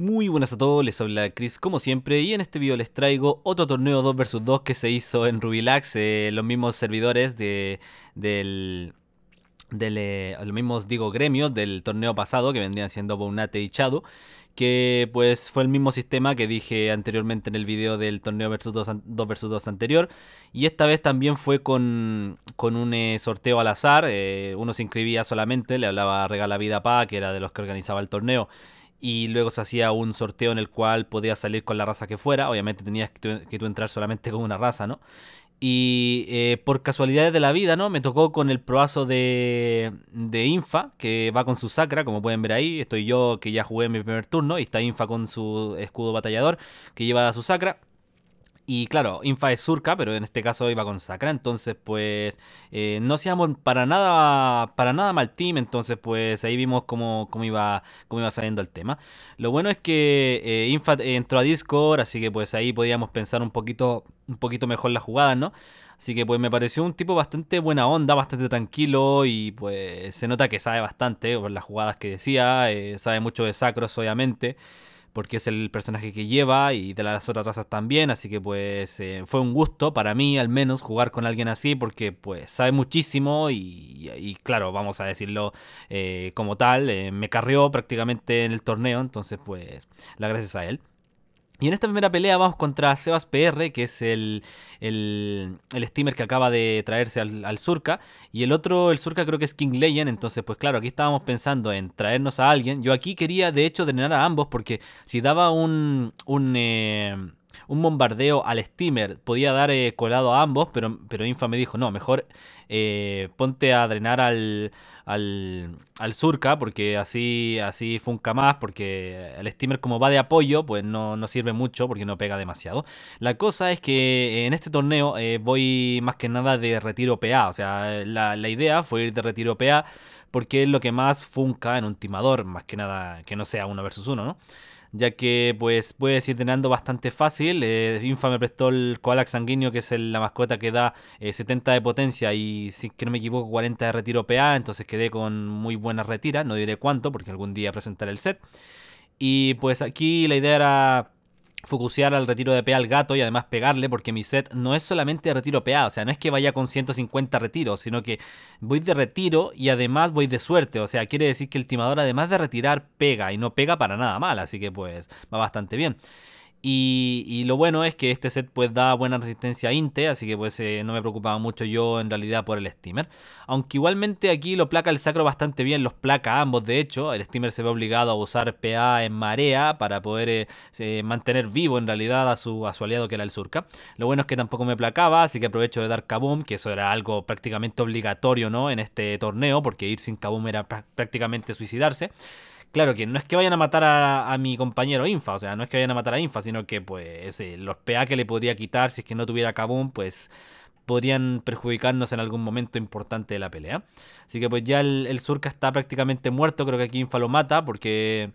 Muy buenas a todos, les habla Chris como siempre y en este video les traigo otro torneo 2 vs 2 que se hizo en Rubilax, eh, los mismos servidores de, del, del eh, los mismos digo gremios del torneo pasado que vendrían siendo Bonate y Chadu que pues fue el mismo sistema que dije anteriormente en el video del torneo versus 2, vs 2 anterior y esta vez también fue con, con un eh, sorteo al azar, uno se inscribía solamente, le hablaba Regala Vida Pa que era de los que organizaba el torneo y luego se hacía un sorteo en el cual podías salir con la raza que fuera. Obviamente tenías que tú, entrar solamente con una raza, ¿no? Y eh, por casualidades de la vida, ¿no? Me tocó con el proazo de, de Infa, que va con su sacra, como pueden ver ahí. Estoy yo que ya jugué mi primer turno y está Infa con su escudo batallador, que lleva su sacra. Y claro, Infa es Surca, pero en este caso iba con Sakra, entonces pues eh, no seamos para nada para nada mal team, entonces pues ahí vimos cómo, cómo, iba, cómo iba saliendo el tema. Lo bueno es que eh, Infa entró a Discord, así que pues ahí podíamos pensar un poquito, un poquito mejor las jugadas, ¿no? Así que pues me pareció un tipo bastante buena onda, bastante tranquilo y pues se nota que sabe bastante por las jugadas que decía, eh, sabe mucho de Sacros obviamente porque es el personaje que lleva y de las otras razas también, así que pues eh, fue un gusto para mí al menos jugar con alguien así porque pues sabe muchísimo y, claro, vamos a decirlo eh, como tal, eh, me carrió prácticamente en el torneo, entonces pues la gracias a él. Y en esta primera pelea vamos contra Sebas PR, que es el, el, steamer que acaba de traerse al, Surca. Y el otro, el Surca creo que es King Legend. Entonces, pues claro, aquí estábamos pensando en traernos a alguien. Yo aquí quería, de hecho, drenar a ambos, porque si daba un, un, eh, un bombardeo al steamer, podía dar eh, colado a ambos, pero, pero Infa me dijo, no, mejor eh, ponte a drenar al al, al Surca, porque así, así funca más, porque el steamer como va de apoyo, pues no, no, sirve mucho porque no pega demasiado. La cosa es que en este torneo eh, voy más que nada de retiro PA, o sea, la, la idea fue ir de retiro PA porque es lo que más funca en un timador, más que nada que no sea uno versus uno, ¿no? Ya que pues puedes ir teniendo bastante fácil. Eh, Infa me prestó el Koalak sanguíneo, que es la mascota que da 70 eh, de potencia y si que no me equivoco 40 de retiro PA, entonces quedé con muy buena retira, no diré cuánto porque algún día presentaré el set. Y pues aquí la idea era focusear al retiro de PA al gato y además pegarle porque mi set no es solamente de retiro PA, o sea, no es que vaya con 150 retiros, sino que voy de retiro y además voy de suerte, o sea, quiere decir que el timador además de retirar pega y no pega para nada mal, así que pues va bastante bien. Y, lo bueno es que este set pues da buena resistencia a Inte, así que pues eh, no me preocupaba mucho yo en realidad por el steamer. Aunque igualmente aquí lo placa el sacro bastante bien, los placa ambos de hecho. El steamer se ve obligado a usar PA en marea para poder eh, mantener vivo en realidad a su, a su aliado que era el Surca. Lo bueno es que tampoco me placaba, así que aprovecho de dar Kaboom, que eso era algo prácticamente obligatorio ¿no? en este torneo, porque ir sin Kaboom era prácticamente suicidarse. Claro que no es que vayan a matar a, mi compañero Infa, o sea, no es que vayan a matar a Infa, sino que pues eh, los PA que le podría quitar si es que no tuviera Kaboom, pues podrían perjudicarnos en algún momento importante de la pelea. Así que pues ya el, el Surca está prácticamente muerto, creo que aquí Infa lo mata porque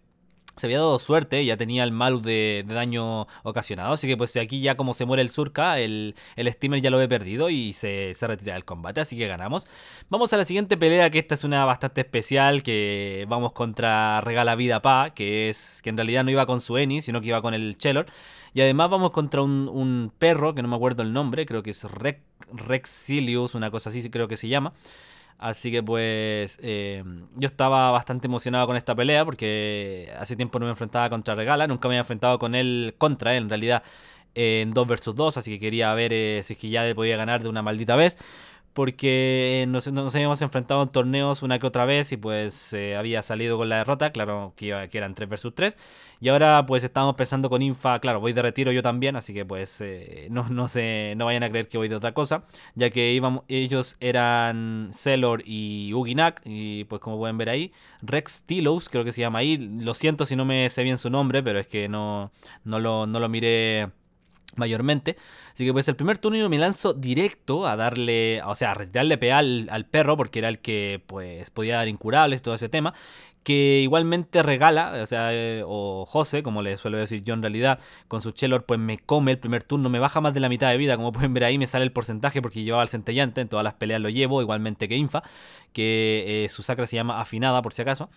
se había dado suerte, ya tenía el mal de, daño ocasionado, así que pues aquí ya como se muere el Surca, el, el steamer ya lo ve perdido y se, se, retira del combate, así que ganamos. Vamos a la siguiente pelea, que esta es una bastante especial, que vamos contra Regala Vida Pa, que es que en realidad no iba con su Eni, sino que iba con el Chelor. Y además vamos contra un, un perro, que no me acuerdo el nombre, creo que es Rex, Rexilius, una cosa así creo que se llama. Así que pues eh, yo estaba bastante emocionado con esta pelea porque hace tiempo no me enfrentaba contra Regala, nunca me había enfrentado con él contra él en realidad en 2 vs 2, así que quería ver eh, si es que ya podía ganar de una maldita vez porque nos, habíamos enfrentado en torneos una que otra vez y pues eh, había salido con la derrota, claro que, que eran 3 versus 3 y ahora pues estamos pensando con Infa, claro, voy de retiro yo también, así que pues eh, no, no, sé, no vayan a creer que voy de otra cosa, ya que íbamos, ellos eran Celor y Uginak y pues como pueden ver ahí, Rex Tilos creo que se llama ahí, lo siento si no me sé bien su nombre, pero es que no, no, lo, no lo miré mayormente. Así que pues el primer turno me lanzo directo a darle, o sea, a retirarle PA al, perro porque era el que pues podía dar incurables, todo ese tema. Que igualmente regala, o sea, eh, o José, como le suelo decir yo en realidad, con su Chelor, pues me come el primer turno, me baja más de la mitad de vida, como pueden ver ahí me sale el porcentaje porque llevaba al centellante, en todas las peleas lo llevo, igualmente que Infa, que eh, su sacra se llama afinada por si acaso.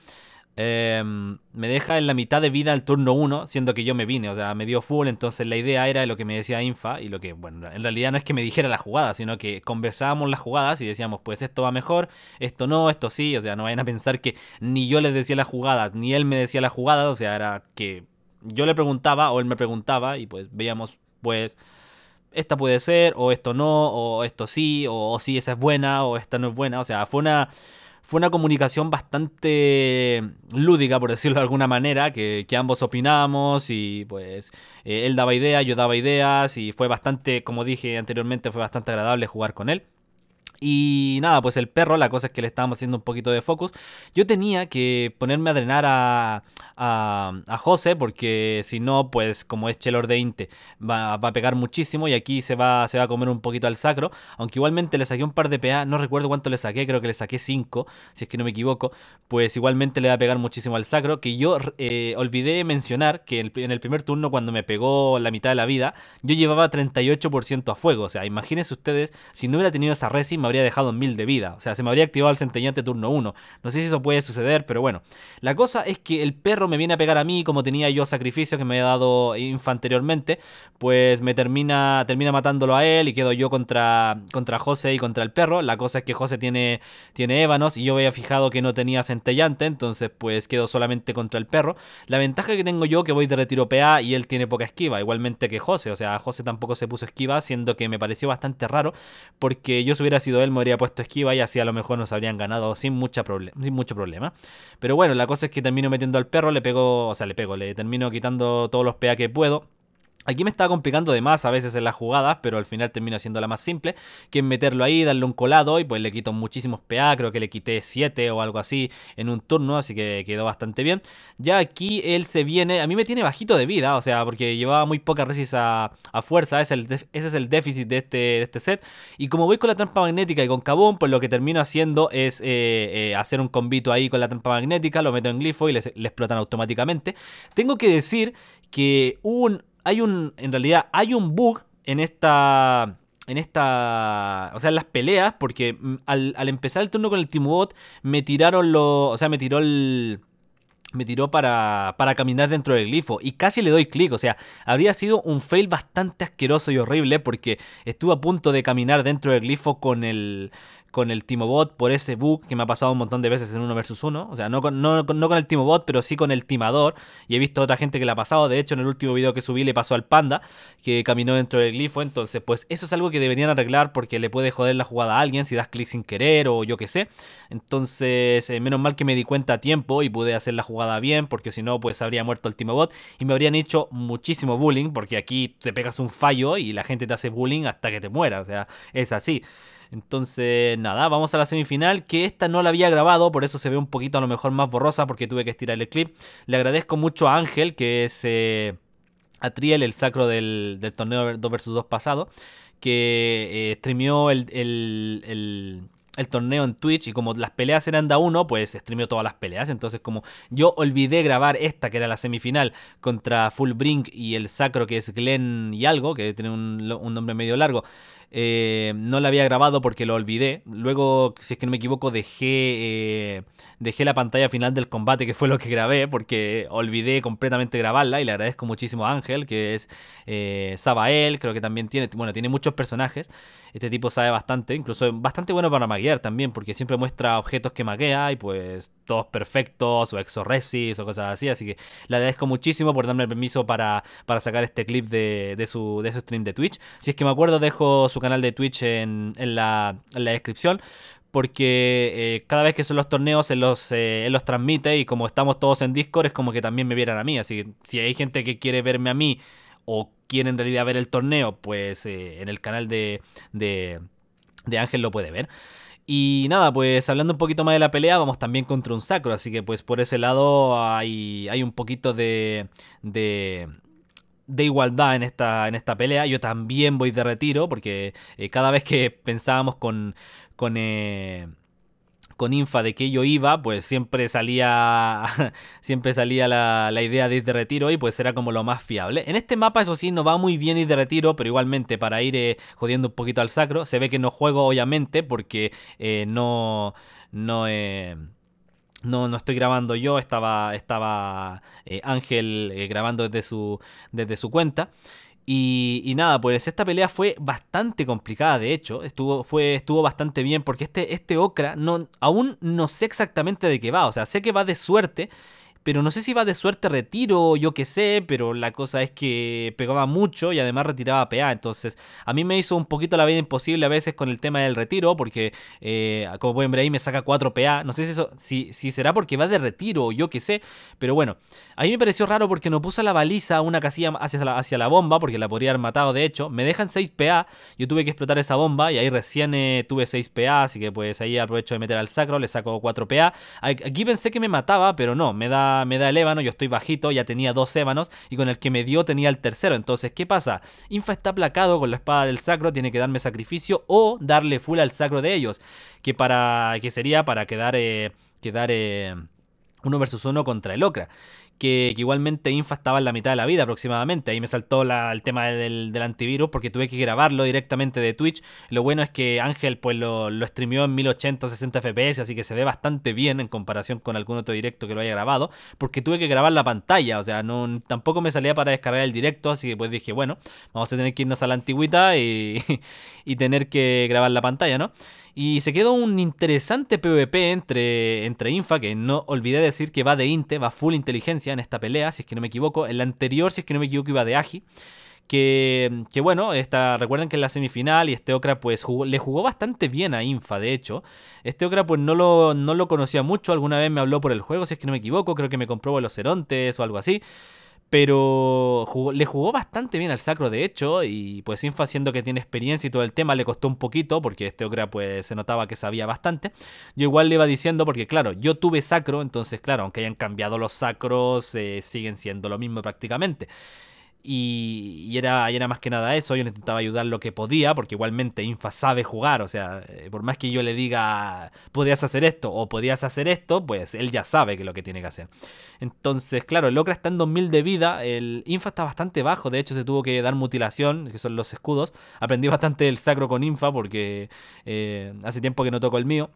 Em, me deja en la mitad de vida el turno 1, siendo que yo me vine, o sea, me dio full, entonces la idea era lo que me decía Infa, y lo que, bueno, en realidad no es que me dijera la jugada, sino que conversábamos las jugadas y decíamos, pues esto va mejor, esto no, esto sí, o sea, no vayan a pensar que ni yo les decía las jugadas, ni él me decía las jugadas, o sea, era que yo le preguntaba o él me preguntaba y pues veíamos, pues, esta puede ser, o esto no, o esto sí, o, o sí, esa es buena, o esta no es buena, o sea, fue una fue una comunicación bastante lúdica, por decirlo de alguna manera, que, ambos opinamos y pues eh, él daba ideas, yo daba ideas y fue bastante, como dije anteriormente, fue bastante agradable jugar con él. Y nada, pues el perro, la cosa es que le estábamos haciendo un poquito de focus. Yo tenía que ponerme a drenar a, a, José, porque si no, pues como es Chelor de Inte, va, a pegar muchísimo y aquí se va, se va a comer un poquito al sacro. Aunque igualmente le saqué un par de PA, no recuerdo cuánto le saqué, creo que le saqué 5, si es que no me equivoco. Pues igualmente le va a pegar muchísimo al sacro. Que yo eh, olvidé mencionar que en el primer turno, cuando me pegó la mitad de la vida, yo llevaba 38% a fuego. O sea, imagínense ustedes, si no hubiera tenido esa resin, habría dejado en 1000 de vida. O sea, se me habría activado el centellante turno 1. No sé si eso puede suceder, pero bueno. La cosa es que el perro me viene a pegar a mí, como tenía yo sacrificio que me había dado Infa anteriormente, pues me termina, termina matándolo a él y quedo yo contra, contra José y contra el perro. La cosa es que José tiene, tiene ébanos y yo había fijado que no tenía centellante, entonces pues quedo solamente contra el perro. La ventaja que tengo yo que voy de retiro PA y él tiene poca esquiva, igualmente que José. O sea, José tampoco se puso esquiva, siendo que me pareció bastante raro, porque yo si hubiera sido él me habría puesto esquiva y así a lo mejor nos habrían ganado sin, mucha sin mucho problema. Pero bueno, la cosa es que termino metiendo al perro, le pego, o sea, le pego, le termino quitando todos los PA que puedo. Aquí me estaba complicando de más a veces en las jugadas, pero al final termino haciendo la más simple, que es meterlo ahí, darle un colado y pues le quito muchísimos PA, creo que le quité 7 o algo así en un turno, así que quedó bastante bien. Ya aquí él se viene, a mí me tiene bajito de vida, o sea, porque llevaba muy poca resist a, fuerza, ese es, el, déficit de este, este set. Y como voy con la trampa magnética y con Kabum, pues lo que termino haciendo es eh, eh, hacer un combito ahí con la trampa magnética, lo meto en glifo y le explotan automáticamente. Tengo que decir que un hay un, en realidad, hay un bug en esta, en esta, o sea, en las peleas, porque mm, al, al empezar el turno con el Bot me tiraron los, o sea, me tiró el, me tiró para, para caminar dentro del glifo y casi le doy clic, o sea, habría sido un fail bastante asqueroso y horrible porque estuve a punto de caminar dentro del glifo con el, con el Timobot por ese bug que me ha pasado un montón de veces en uno versus uno. O sea, no con, el Timobot, pero sí con el timador. Y he visto otra gente que le ha pasado. De hecho, en el último video que subí le pasó al panda, que caminó dentro del glifo. Entonces, pues eso es algo que deberían arreglar porque le puede joder la jugada a alguien si das clic sin querer o yo qué sé. Entonces, eh, menos mal que me di cuenta a tiempo y pude hacer la jugada bien, porque si no, pues habría muerto el Timobot y me habrían hecho muchísimo bullying, porque aquí te pegas un fallo y la gente te hace bullying hasta que te muera. O sea, es así. Entonces, nada, vamos a la semifinal, que esta no la había grabado, por eso se ve un poquito a lo mejor más borrosa, porque tuve que estirar el clip. Le agradezco mucho a Ángel, que es eh, Atriel, el sacro del, torneo 2 vs 2 pasado, que eh, streameó el, el torneo en Twitch y como las peleas eran da uno, pues streameó todas las peleas. Entonces, como yo olvidé grabar esta, que era la semifinal, contra Full Brink y el sacro que es Glenn y algo, que tiene un nombre medio largo, eh, no la había grabado porque lo olvidé. Luego, si es que no me equivoco, dejé, eh, dejé la pantalla final del combate, que fue lo que grabé, porque olvidé completamente grabarla. Y le agradezco muchísimo a Ángel, que es eh, Sabael, creo que también tiene, bueno, tiene muchos personajes. Este tipo sabe bastante, incluso bastante bueno para maguear también, porque siempre muestra objetos que maguea y pues todos perfectos o exorresis o cosas así. Así que le agradezco muchísimo por darme el permiso para, para sacar este clip de, de, su, de su stream de Twitch. Si es que me acuerdo, dejo su canal de Twitch en, la, descripción porque eh, cada vez que son los torneos él los, eh, transmite y como estamos todos en Discord es como que también me vieran a mí. Así que si hay gente que quiere verme a mí o quiere en realidad ver el torneo, pues eh, en el canal de, de, Ángel lo puede ver. Y nada, pues hablando un poquito más de la pelea, vamos también contra un sacro, así que pues por ese lado hay, hay un poquito de, de igualdad en esta, en esta pelea. Yo también voy de retiro porque eh, cada vez que pensábamos con, con, eh, con Infa de que yo iba, pues siempre salía, siempre salía la, la, idea de ir de retiro y pues era como lo más fiable. En este mapa eso sí no va muy bien ir de retiro, pero igualmente para ir eh, jodiendo un poquito al sacro, se ve que no juego obviamente porque no... no No, no estoy grabando yo, estaba, estaba eh, Ángel eh, grabando desde su, desde su cuenta. Y, nada, pues esta pelea fue bastante complicada, de hecho, estuvo, fue, estuvo bastante bien porque este, este Okra no, aún no sé exactamente de qué va, o sea, sé que va de suerte, pero no sé si va de suerte retiro yo qué sé, pero la cosa es que pegaba mucho y además retiraba PA, entonces a mí me hizo un poquito la vida imposible a veces con el tema del retiro, porque eh, como pueden ver ahí me saca 4 PA, no sé si, eso, si será porque va de retiro o yo qué sé, pero bueno, a mí me pareció raro porque no puso la baliza una casilla hacia la, hacia la bomba, porque la podría haber matado de hecho, me dejan 6 PA, yo tuve que explotar esa bomba y ahí recién eh, tuve 6 PA, así que pues ahí aprovecho de meter al sacro, le saco 4 PA, aquí pensé que me mataba, pero no, me da me da el ébano, yo estoy bajito, ya tenía dos ébanos y con el que me dio tenía el tercero. Entonces, ¿qué pasa? Infa está placado con la espada del sacro, tiene que darme sacrificio o darle full al sacro de ellos, que para que sería para quedar eh, quedar eh, uno versus uno contra el Ocra que, igualmente Infa estaba en la mitad de la vida aproximadamente. Ahí me saltó el tema del, antivirus porque tuve que grabarlo directamente de Twitch. Lo bueno es que Ángel pues lo, lo en 1080 60 FPS, así que se ve bastante bien en comparación con algún otro directo que lo haya grabado, porque tuve que grabar la pantalla, o sea, no tampoco me salía para descargar el directo, así que pues dije, bueno, vamos a tener que irnos a la antigüita y, y tener que grabar la pantalla, ¿no? Y se quedó un interesante PvP entre, entre Infa, que no olvidé decir que va de Inte, va full inteligencia en esta pelea, si es que no me equivoco. En la anterior, si es que no me equivoco, iba de Agi. Que, que, bueno, esta, recuerden que en la semifinal y este Okra pues le jugó bastante bien a Infa, de hecho. Este Okra pues no lo, no lo conocía mucho, alguna vez me habló por el juego, si es que no me equivoco, creo que me compró Cerontes o algo así. Pero le jugó bastante bien al Sacro, de hecho, y pues Infa, siendo que tiene experiencia y todo el tema, le costó un poquito, porque este Ocra pues se notaba que sabía bastante. Yo igual le iba diciendo, porque claro, yo tuve Sacro, entonces claro, aunque hayan cambiado los Sacros, eh, siguen siendo lo mismo prácticamente. Y, era, era más que nada eso, yo intentaba ayudar lo que podía, porque igualmente Infa sabe jugar, o sea, eh, por más que yo le diga, podrías hacer esto o podrías hacer esto, pues él ya sabe que es lo que tiene que hacer. Entonces, claro, el Ocra está en 2000 de vida, el Infa está bastante bajo, de hecho se tuvo que dar mutilación, que son los escudos. Aprendí bastante el sacro con Infa porque eh, hace tiempo que no toco el mío.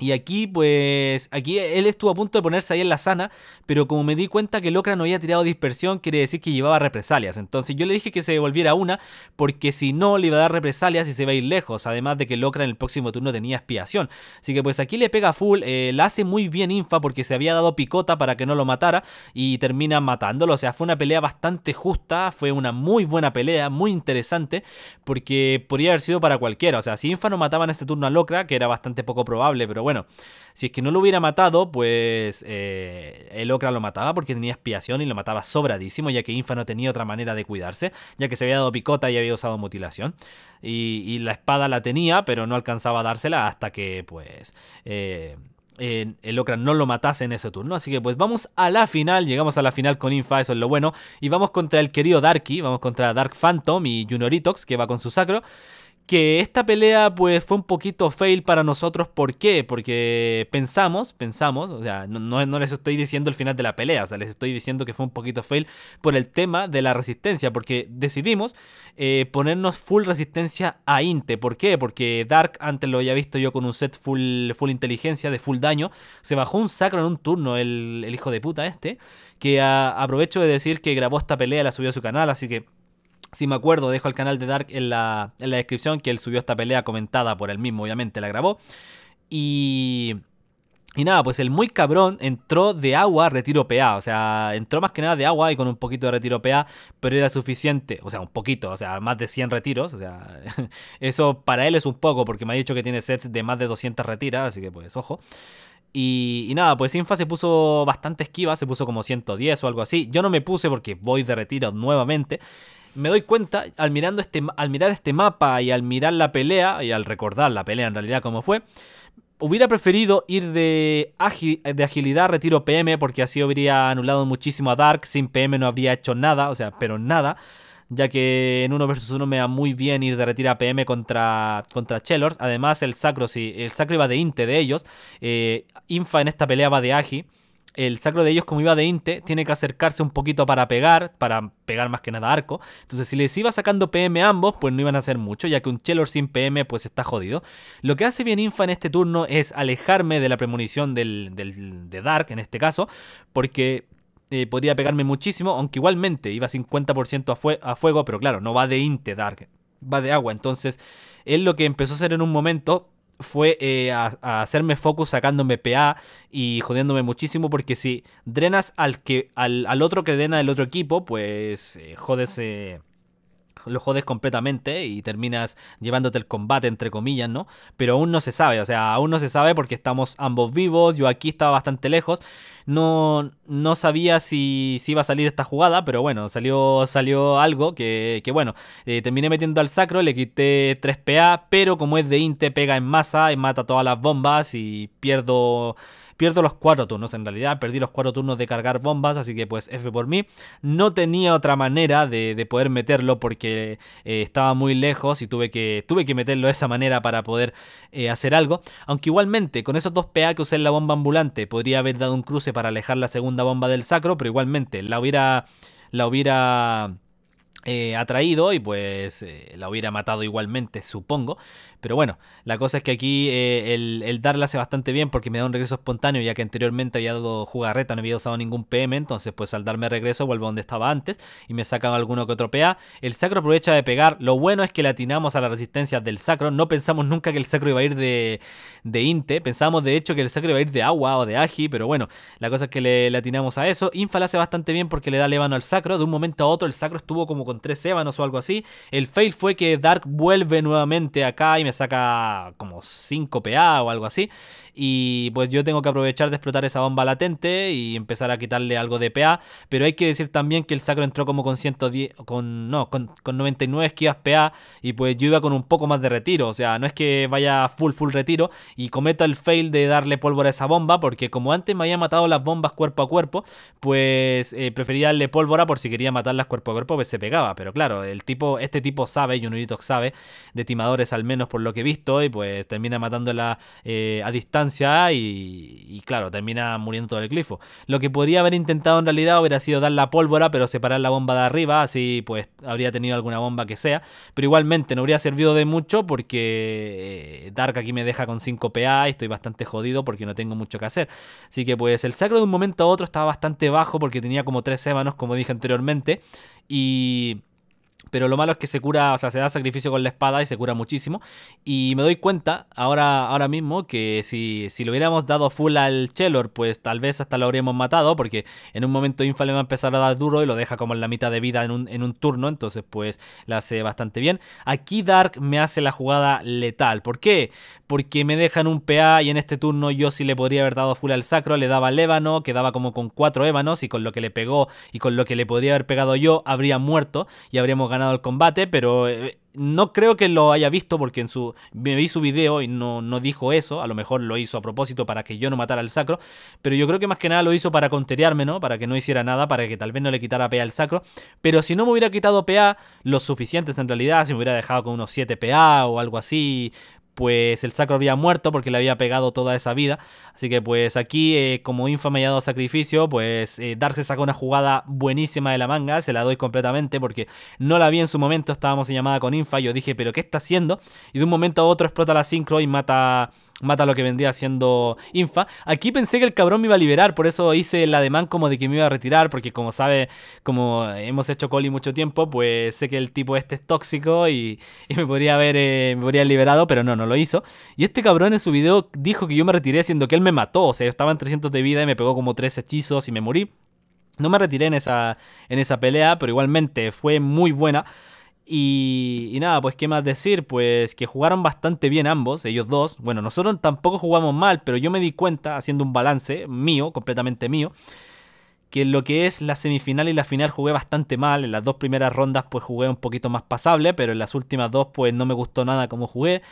Y aquí, pues, aquí él estuvo a punto de ponerse ahí en la sana, pero como me di cuenta que Locra no había tirado dispersión, quiere decir que llevaba represalias. Entonces yo le dije que se devolviera una, porque si no, le iba a dar represalias y se iba a ir lejos. Además de que Locra en el próximo turno tenía expiación. Así que pues aquí le pega full, eh, la hace muy bien Infa porque se había dado picota para que no lo matara y termina matándolo. O sea, fue una pelea bastante justa, fue una muy buena pelea, muy interesante, porque podría haber sido para cualquiera. O sea, si Infa no mataba en este turno a Locra, que era bastante poco probable, pero bueno, si es que no lo hubiera matado, pues eh, el Okra lo mataba porque tenía expiación y lo mataba sobradísimo, ya que Infa no tenía otra manera de cuidarse, ya que se había dado picota y había usado mutilación. Y, la espada la tenía, pero no alcanzaba a dársela hasta que, pues... Eh, el Okra no lo matase en ese turno. Así que pues vamos a la final. Llegamos a la final con Infa, eso es lo bueno. Y vamos contra el querido Darky. Vamos contra Dark Phantom y Junioritox, que va con su sacro que esta pelea pues fue un poquito fail para nosotros. ¿Por qué? Porque pensamos, pensamos, o sea, no, no, les estoy diciendo el final de la pelea, o sea, les estoy diciendo que fue un poquito fail por el tema de la resistencia, porque decidimos eh, ponernos full resistencia a Inte. ¿Por qué? Porque Dark, antes lo había visto yo con un set full, full inteligencia, de full daño, se bajó un sacro en un turno, el, hijo de puta este, que aprovecho de decir que grabó esta pelea, la subió a su canal, así que si me acuerdo, dejo el canal de Dark en la, en la descripción, que él subió esta pelea comentada por él mismo, obviamente la grabó. Y... Y nada, pues el muy cabrón entró de agua retiro PA. O sea, entró más que nada de agua y con un poquito de retiro PA, pero era suficiente. O sea, un poquito, o sea, más de 100 retiros. O sea, eso para él es un poco, porque me ha dicho que tiene sets de más de 200 retiras, así que pues ojo. Y, y, nada, pues Infa se puso bastante esquiva, se puso como 110 o algo así. Yo no me puse porque voy de retiro nuevamente me doy cuenta al, mirando este, al mirar este mapa y al mirar la pelea, y al recordar la pelea en realidad como fue, hubiera preferido ir de, de agilidad retiro PM porque así habría anulado muchísimo a Dark, sin PM no habría hecho nada, o sea, pero nada. Ya que en uno versus uno me da muy bien ir de retiro a PM contra, contra Chelors. Además, el sacro, si el sacro iba de Inte de ellos. Eh, Infa en esta pelea va de Agi. El sacro de ellos, como iba de Inte, tiene que acercarse un poquito para pegar, para pegar más que nada arco. Entonces, si les iba sacando PM a ambos, pues no iban a hacer mucho, ya que un Chelor sin PM, pues está jodido. Lo que hace bien Infa en este turno es alejarme de la premonición del, de Dark, en este caso, porque eh, podría pegarme muchísimo, aunque igualmente iba 50% a, a fuego, pero claro, no va de Inte Dark, va de agua. Entonces, él lo que empezó a hacer en un momento fue eh, a, hacerme focus sacándome PA y jodiéndome muchísimo porque si drenas al que al, al otro que drena del otro equipo, pues eh, lo jodes completamente y terminas llevándote el combate, entre comillas, ¿no? Pero aún no se sabe, o sea, aún no se sabe porque estamos ambos vivos, yo aquí estaba bastante lejos, no, no sabía si, si iba a salir esta jugada, pero bueno, salió, salió algo que, que bueno, eh, terminé metiendo al sacro, le quité 3 PA, pero como es de Inte, pega en masa y mata todas las bombas y pierdo Pierdo los cuatro turnos, en realidad perdí los cuatro turnos de cargar bombas, así que pues F por mí. No tenía otra manera de, poder meterlo porque eh, estaba muy lejos y tuve que, tuve que meterlo de esa manera para poder eh, hacer algo. Aunque igualmente, con esos dos PA que usé en la bomba ambulante, podría haber dado un cruce para alejar la segunda bomba del sacro, pero igualmente la hubiera... La hubiera eh, atraído y pues eh, la hubiera matado igualmente, supongo. Pero bueno, la cosa es que aquí eh, el, el darle hace bastante bien porque me da un regreso espontáneo, ya que anteriormente había dado jugarreta, no había usado ningún PM, entonces pues al darme regreso vuelvo donde estaba antes y me sacan alguno que otro PA. El sacro aprovecha de pegar, lo bueno es que le atinamos a la resistencia del sacro, no pensamos nunca que el sacro iba a ir de, de Inte, pensamos de hecho que el sacro iba a ir de agua o de agi, pero bueno, la cosa es que le, atinamos a eso. Infa le hace bastante bien porque le da levano al sacro, de un momento a otro el sacro estuvo como con tres ébanos o algo así. El fail fue que Dark vuelve nuevamente acá y me saca como 5 PA o algo así. Y pues yo tengo que aprovechar de explotar esa bomba latente y empezar a quitarle algo de PA. Pero hay que decir también que el sacro entró como con 110, con, no, con, con 99 esquivas PA. Y pues yo iba con un poco más de retiro. O sea, no es que vaya full, full retiro. Y cometa el fail de darle pólvora a esa bomba. Porque como antes me había matado las bombas cuerpo a cuerpo, pues eh, prefería darle pólvora por si quería matarlas cuerpo a cuerpo, pues se pegaba. Pero claro, el tipo, este tipo sabe, Junuritox sabe, de timadores al menos por lo que he visto. Y pues termina matándola eh, a distancia y, claro, termina muriendo todo el glifo. Lo que podría haber intentado en realidad hubiera sido dar la pólvora, pero separar la bomba de arriba, así pues habría tenido alguna bomba que sea. Pero igualmente no habría servido de mucho porque eh, Dark aquí me deja con 5 PA y estoy bastante jodido porque no tengo mucho que hacer. Así que pues el sacro de un momento a otro estaba bastante bajo porque tenía como 3 ébanos, como dije anteriormente. Y pero lo malo es que se cura, o sea, se da sacrificio con la espada y se cura muchísimo. Y me doy cuenta ahora, ahora mismo que si, si le hubiéramos dado full al Chelor, pues tal vez hasta lo habríamos matado, porque en un momento Infa le va a empezar a dar duro y lo deja como en la mitad de vida en un, en un turno, entonces pues la hace bastante bien. Aquí Dark me hace la jugada letal. ¿Por qué? Porque me dejan un PA y en este turno yo sí le podría haber dado full al Sacro, le daba el ébano, quedaba como con cuatro ébanos y con lo que le pegó y con lo que le podría haber pegado yo, habría muerto y habríamos ganado el combate, pero eh, no creo que lo haya visto porque en su me vi su video y no, no dijo eso, a lo mejor lo hizo a propósito para que yo no matara al sacro, pero yo creo que más que nada lo hizo para conteriarme, ¿no? Para que no hiciera nada, para que tal vez no le quitara PA al sacro, pero si no me hubiera quitado PA, los suficientes en realidad, si me hubiera dejado con unos 7 PA o algo así, pues el sacro había muerto porque le había pegado toda esa vida. Así que pues aquí, eh, como Infa me ha dado sacrificio, pues eh, Dark se una jugada buenísima de la manga, se la doy completamente porque no la vi en su momento, estábamos en llamada con Infa, yo dije, pero ¿qué está haciendo? Y de un momento a otro explota la sincro y mata mata lo que vendría siendo Infa. Aquí pensé que el cabrón me iba a liberar, por eso hice el ademán como de que me iba a retirar, porque como sabe, como hemos hecho Coli mucho tiempo, pues sé que el tipo este es tóxico y, me podría haber eh, me podría liberado, pero no, no lo hizo. Y este cabrón en su video dijo que yo me retiré siendo que él me mató, o sea, estaba en 300 de vida y me pegó como 3 hechizos y me morí. No me retiré en esa, en esa pelea, pero igualmente fue muy buena. Y, nada, pues qué más decir, pues que jugaron bastante bien ambos, ellos dos. Bueno, nosotros tampoco jugamos mal, pero yo me di cuenta, haciendo un balance mío, completamente mío, que lo que es la semifinal y la final jugué bastante mal. En las dos primeras rondas pues jugué un poquito más pasable, pero en las últimas dos pues no me gustó nada como jugué.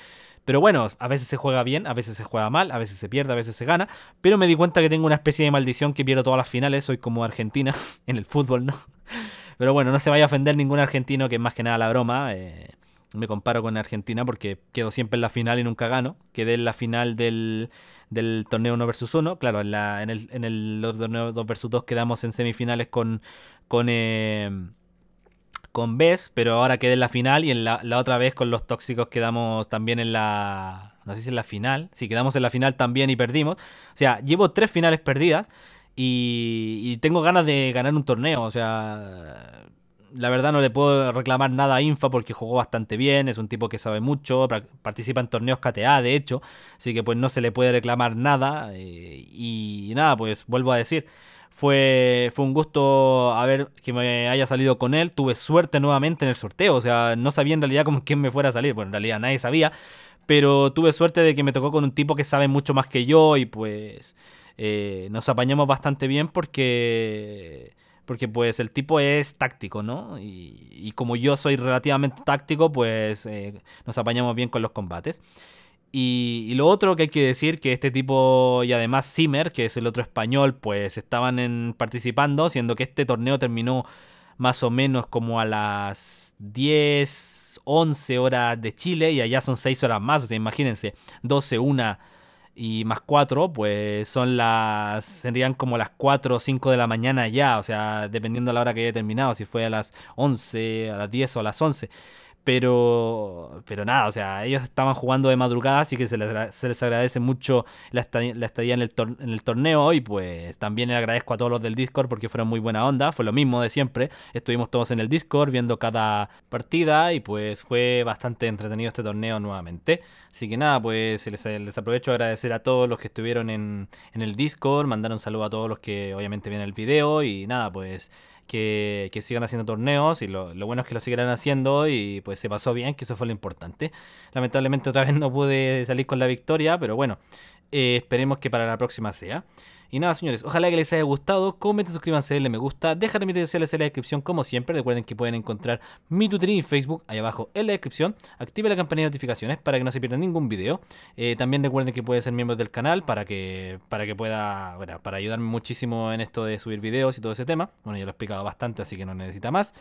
Pero bueno, a veces se juega bien, a veces se juega mal, a veces se pierde, a veces se gana. Pero me di cuenta que tengo una especie de maldición que pierdo todas las finales. Soy como Argentina en el fútbol, ¿no? Pero bueno, no se vaya a ofender ningún argentino, que es más que nada la broma. Eh, me comparo con Argentina porque quedo siempre en la final y nunca gano. Quedé en la final del, del torneo 1 versus 1. Claro, en, la, en el, en el torneo 2 versus 2 quedamos en semifinales con, con, eh, con Bess, pero ahora quedé en la final y en la, la, otra vez con los tóxicos quedamos también en la... No sé si en la final. Sí, quedamos en la final también y perdimos. O sea, llevo tres finales perdidas y, tengo ganas de ganar un torneo. O sea, la verdad no le puedo reclamar nada a Infa porque jugó bastante bien, es un tipo que sabe mucho, participa en torneos KTA de hecho, así que pues no se le puede reclamar nada eh, y, nada, pues vuelvo a decir, fue, fue un gusto haber que me haya salido con él, tuve suerte nuevamente en el sorteo, o sea, no sabía en realidad con quién me fuera a salir, bueno, en realidad nadie sabía, pero tuve suerte de que me tocó con un tipo que sabe mucho más que yo y pues eh, nos apañamos bastante bien porque porque pues el tipo es táctico, ¿no? Y, como yo soy relativamente táctico, pues eh, nos apañamos bien con los combates. Y, lo otro que hay que decir, que este tipo y además Zimmer, que es el otro español, pues estaban participando, siendo que este torneo terminó más o menos como a las 10, 11 horas de Chile y allá son 6 horas más, o sea, imagínense, 12, 1 y más 4, pues son las. serían como las 4 o 5 de la mañana ya, o sea, dependiendo de la hora que haya terminado, si fue a las 11, a las 10 o a las 11. Pero, pero nada, o sea, ellos estaban jugando de madrugada, así que se les, se les agradece mucho la estadía, la estadía en, el en, el torneo. Y pues también le agradezco a todos los del Discord porque fueron muy buena onda. Fue lo mismo de siempre. Estuvimos todos en el Discord viendo cada partida y pues fue bastante entretenido este torneo nuevamente. Así que nada, pues les, les aprovecho a agradecer a todos los que estuvieron en, en el Discord. Mandar un saludo a todos los que obviamente ven el video. Y nada, pues que, sigan haciendo torneos y lo, bueno es que lo seguirán haciendo y pues se pasó bien, que eso fue lo importante. Lamentablemente otra vez no pude salir con la victoria, pero bueno, eh, esperemos que para la próxima sea. Y nada, señores, ojalá que les haya gustado. Comenten, suscríbanse, denle me gusta. Dejen mis redes sociales en la descripción, como siempre. Recuerden que pueden encontrar mi Twitter y Facebook ahí abajo en la descripción. Active la campanilla de notificaciones para que no se pierdan ningún video. Eh, también recuerden que pueden ser miembros del canal para que, para que pueda, bueno, para ayudarme muchísimo en esto de subir videos y todo ese tema. Bueno, ya lo he explicado bastante, así que no necesita más.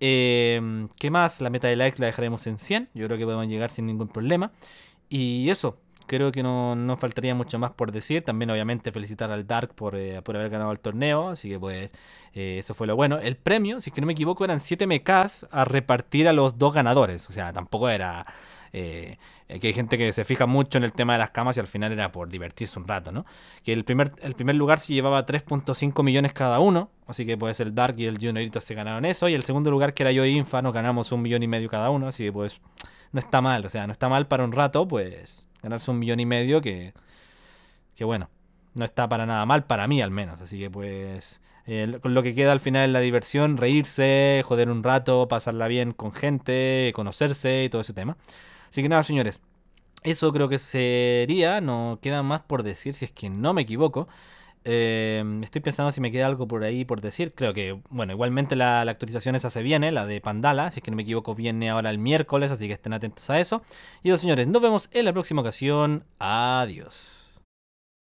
Eh, ¿Qué más? La meta de likes la dejaremos en 100. Yo creo que podemos llegar sin ningún problema. Y eso, creo que no, no, faltaría mucho más por decir. También, obviamente, felicitar al Dark por, eh, por haber ganado el torneo. Así que, pues, eh, eso fue lo bueno. El premio, si es que no me equivoco, eran 7 MKs a repartir a los dos ganadores. O sea, tampoco era. Eh, que hay gente que se fija mucho en el tema de las camas y al final era por divertirse un rato, ¿no? Que el primer, el primer lugar se llevaba 3.5 millones cada uno, así que pues el Dark y el Juniorito se ganaron eso, y el segundo lugar que era yo y Infa nos ganamos un millón y medio cada uno, así que pues no está mal, o sea, no está mal para un rato, pues ganarse un millón y medio que, que bueno, no está para nada mal, para mí al menos. Así que pues eh, lo que queda al final es la diversión, reírse, joder un rato, pasarla bien con gente, conocerse y todo ese tema. Así que nada, señores. Eso creo que sería, no queda más por decir si es que no me equivoco. Eh, estoy pensando si me queda algo por ahí por decir. Creo que, bueno, igualmente la, actualización esa se viene, la de Pandala. Si es que no me equivoco, viene ahora el miércoles, así que estén atentos a eso. Y los señores, nos vemos en la próxima ocasión. Adiós.